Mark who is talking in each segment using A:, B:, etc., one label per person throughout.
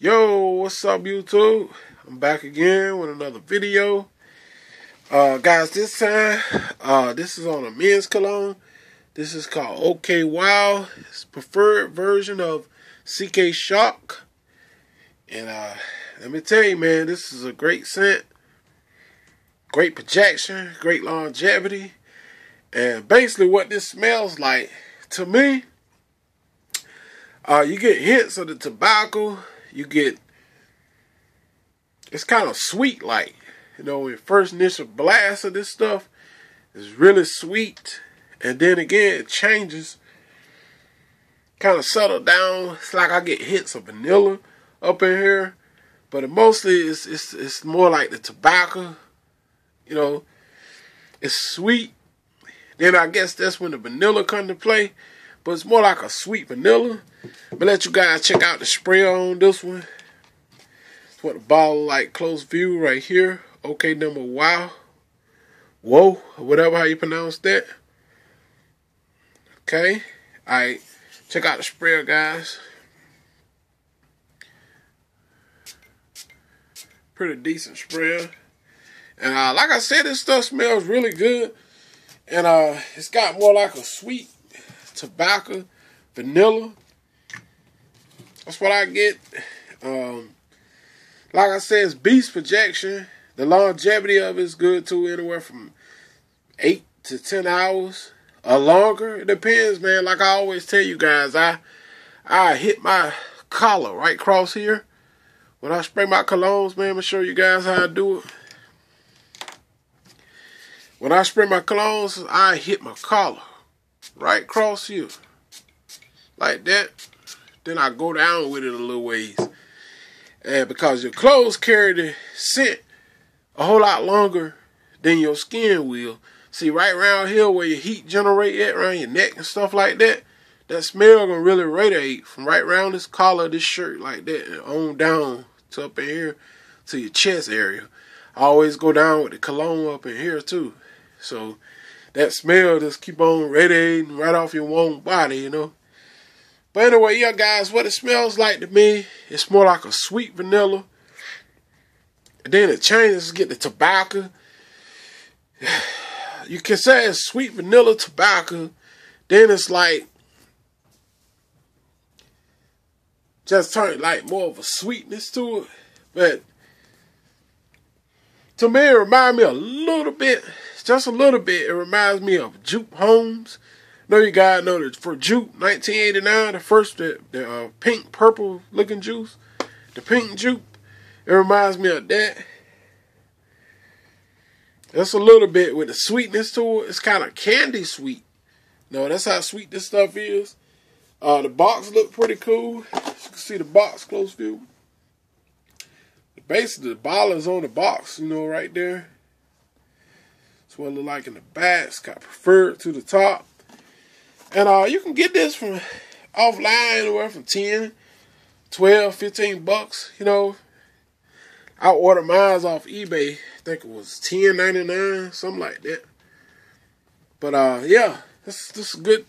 A: Yo, what's up, YouTube? I'm back again with another video. Uh, guys, this time, uh, this is on a men's cologne. This is called OK Wow. It's preferred version of CK Shock. And uh, let me tell you, man, this is a great scent. Great projection, great longevity. And basically what this smells like, to me, uh, you get hints of the tobacco, you get it's kind of sweet like you know your first initial blast of this stuff is really sweet and then again it changes. Kind of settle down it's like i get hints of vanilla up in here but it mostly it's, it's it's more like the tobacco you know. It's sweet then i guess that's when the vanilla come to play but it's more like a sweet vanilla but let you guys check out the spray on this one. It's what the bottle like close view right here. OK number wow. Whoa, whatever how you pronounce that. Okay. Alright. Check out the sprayer, guys. Pretty decent sprayer. And uh, like I said, this stuff smells really good. And uh, it's got more like a sweet tobacco, vanilla. That's what I get. Um, like I said, it's beast projection. The longevity of it is good too, anywhere from eight to ten hours or longer. It depends, man. Like I always tell you guys, I I hit my collar right across here. When I spray my colognes, man, I'm gonna show you guys how I do it. When I spray my colognes, I hit my collar right across here. Like that. Then I go down with it a little ways. And because your clothes carry the scent a whole lot longer than your skin will. See, right around here where your heat generate at, around your neck and stuff like that, that smell gonna really radiate from right around this collar, of this shirt like that, and on down to up in here to your chest area. I always go down with the cologne up in here too. So that smell just keep on radiating right off your warm body, you know. But anyway, yeah, guys, what it smells like to me, it's more like a sweet vanilla. And then it changes, get the tobacco. You can say it's sweet vanilla tobacco. Then it's like just turn like more of a sweetness to it. But to me, it reminds me a little bit, just a little bit. It reminds me of Joop Homme know you guys know that for Joop 1989, the first the, the uh, pink purple looking juice, the pink Joop, it reminds me of that. That's a little bit with the sweetness to it. It's kind of candy sweet. No, that's how sweet this stuff is. Uh, the box look pretty cool. You can see the box close view. Basically, the bottle is on the box, you know, right there. That's what it look like in the back. It's got preferred to the top. And uh, you can get this from offline anywhere from 10, 12, 15 bucks. You know, I ordered mine off eBay. I think it was ten ninety nine, something like that. But uh, yeah, this this good.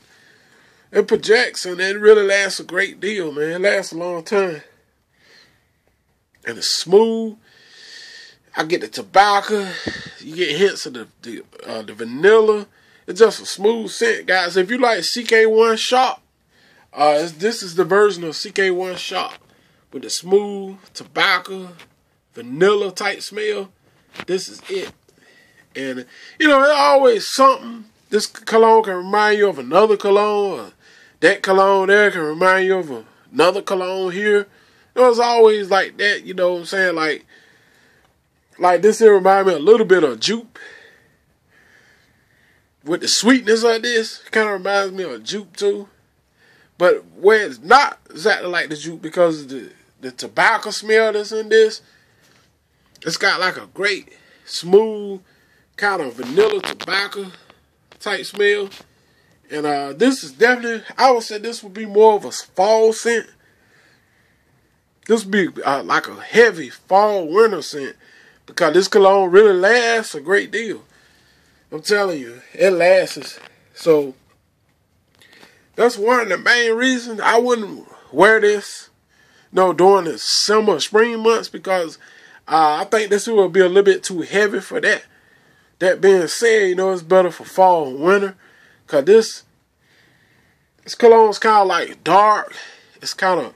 A: It projects and it really lasts a great deal, man. It lasts a long time. And it's smooth. I get the tobacco. You get hints of the the, uh, the vanilla. It's just a smooth scent, guys. If you like CK1 Shock, uh, this is the version of CK1 Shock with the smooth tobacco, vanilla type smell. This is it. And you know, it's always something. This cologne can remind you of another cologne, or that cologne there can remind you of another cologne here. It was always like that, you know what I'm saying? Like, like this here remind me a little bit of Joop with the sweetness of this, kind of reminds me of Joop too. But where it's not exactly like the Joop because the the tobacco smell that's in this, it's got like a great smooth kind of vanilla tobacco type smell. And uh, this is definitely, I would say this would be more of a fall scent. This be uh, like a heavy fall winter scent because this cologne really lasts a great deal. I'm telling you, it lasts. So that's one of the main reasons I wouldn't wear this know, during the summer, spring months because uh, I think this will be a little bit too heavy for that. That being said, you know, it's better for fall and winter because this, this cologne is kind of like dark. It's kind of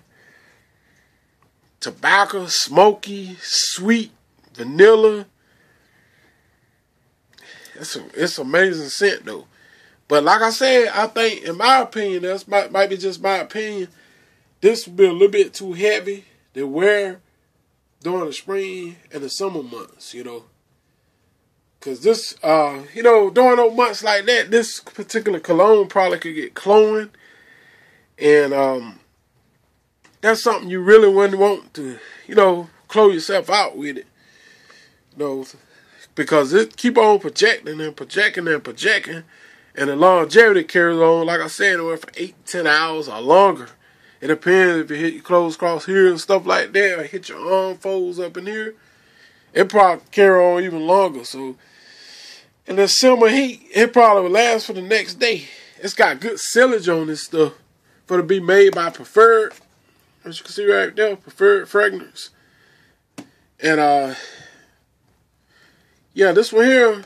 A: tobacco, smoky, sweet, vanilla. It's a, it's amazing scent though. But like I said, I think in my opinion, that's might, might be just my opinion. This would be a little bit too heavy to wear during the spring and the summer months, you know. Cause this, uh, you know, during those months like that, this particular cologne probably could get cloying, and um, that's something you really wouldn't want to, you know, close yourself out with it. You know, because it keep on projecting and projecting and projecting, and the longevity carries on. Like I said, anywhere for eight, ten hours or longer. It depends if you hit your clothes cross here and stuff like that, or hit your arm folds up in here. It probably carry on even longer. So, in the summer heat, it probably will last for the next day. It's got good sillage on this stuff for to be made by Preferred as you can see right there, preferred fragrance. And uh yeah, this one here,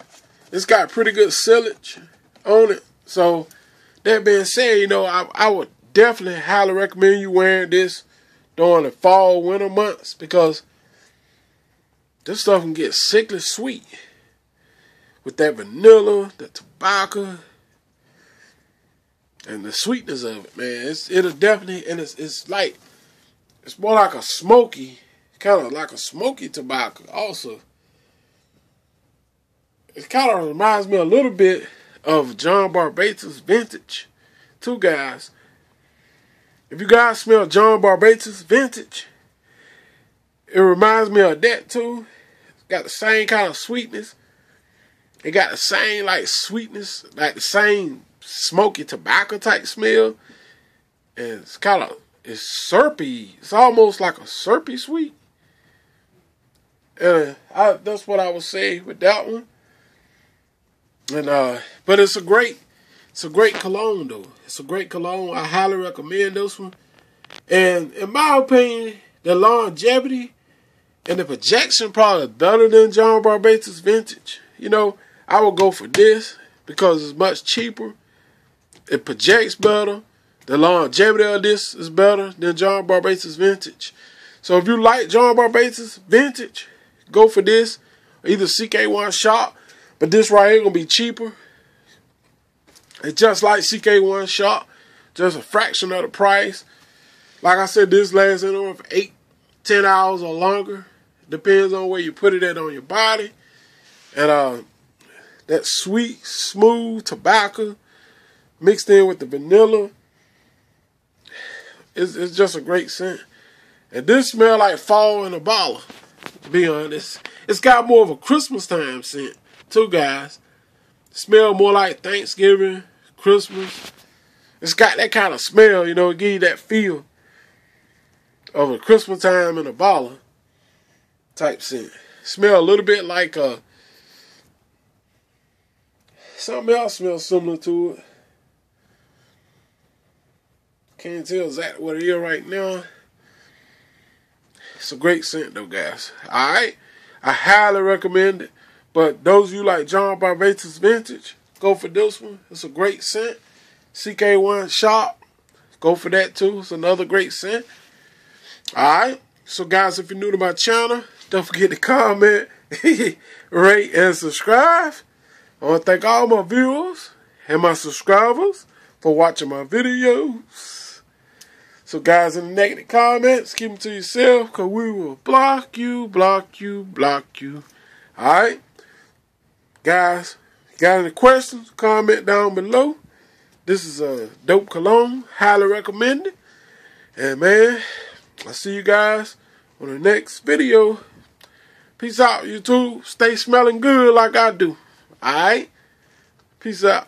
A: it's got pretty good sillage on it. So that being said, you know, I, I would definitely highly recommend you wearing this during the fall, winter months because this stuff can get sickly sweet with that vanilla, the tobacco, and the sweetness of it, man. It's it'll definitely and it's it's like it's more like a smoky, kind of like a smoky tobacco. Also, it kind of reminds me a little bit of John Varvatos vintage. Two guys. If you guys smell John Varvatos vintage, it reminds me of that too. It's got the same kind of sweetness. It got the same like sweetness, like the same smoky tobacco type smell. And it's kind of it's syrupy. It's almost like a syrupy sweet. And I, that's what I would say with that one. And uh, but it's a great, it's a great cologne though. It's a great cologne. I highly recommend this one. And in my opinion, the longevity and the projection probably better than John Varvatos vintage. You know, I would go for this because it's much cheaper. It projects better. The longevity of this is better than John Varvatos vintage. So if you like John Varvatos vintage, go for this. Either CK1 shock, but this right here gonna be cheaper. It's just like CK1 shock, just a fraction of the price. Like I said, this lasts anywhere for eight, ten hours or longer. Depends on where you put it at on your body. And uh, that sweet, smooth tobacco mixed in with the vanilla it's, it's just a great scent. And this smell like fall in a bottle, to be honest. It's got more of a Christmas time scent, too, guys. Smell more like Thanksgiving, Christmas. It's got that kind of smell, you know, it gives you that feel of a Christmas time in a bottle type scent. Smell a little bit like a uh, something else smells similar to it. Can't tell exactly what it is right now. It's a great scent though, guys. Alright? I highly recommend it. But those of you like John Varvatos Vintage, go for this one. It's a great scent. CK1 Shock, go for that too. It's another great scent. Alright? So guys, if you're new to my channel, don't forget to comment, rate, and subscribe. I want to thank all my viewers and my subscribers for watching my videos. So, guys, in the negative comments, keep them to yourself because we will block you, block you, block you. All right? Guys, got any questions? Comment down below. This is a dope cologne. Highly recommended. And, man, I'll see you guys on the next video. Peace out, YouTube. Stay smelling good like I do. All right? Peace out.